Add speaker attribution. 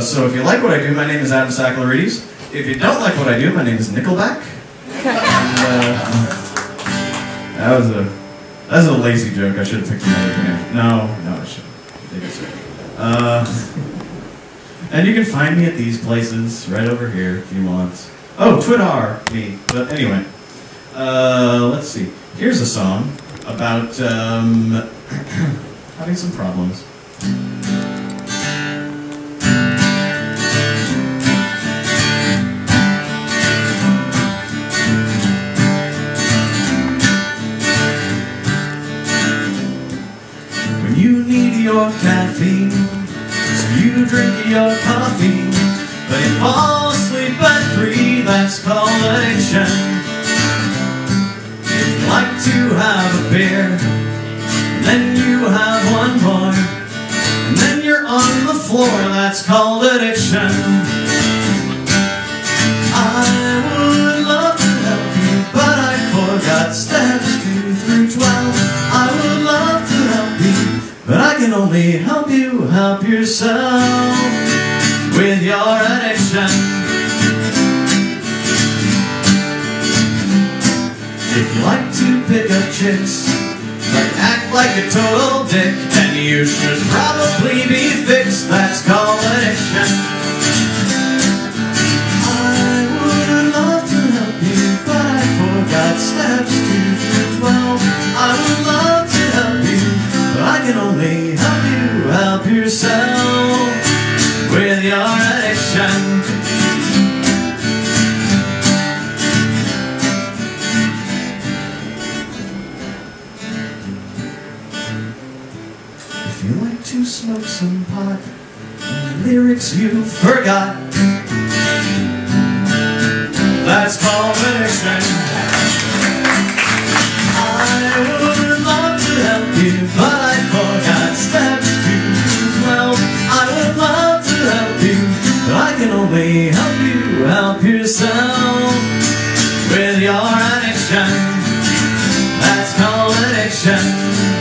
Speaker 1: so if you like what I do, my name is Adam Sakellarides. If you don't like what I do, my name is Nickelback. And, uh, that was a that was a lazy joke. I should have picked another band. No, no, I it. Uh, and you can find me at these places right over here if you want. Oh, Twitter, me. But anyway, uh, let's see. Here's a song about um, having some problems. You need your caffeine, so you drink your coffee, but you fall asleep at three, that's called addiction. If you like to have a beer, then you have one more, and then you're on the floor, that's called addiction. Can only help you help yourself with your addiction. If you like to pick up chicks, but act like a total dick, then you should probably be fixed. That's called addiction. I would love to help you, but forgot steps through twelve. I would love to help you, but I can only yourself with your addiction. If you like to smoke some pot, lyrics you forgot. Only help you help yourself with your addiction. That's called addiction.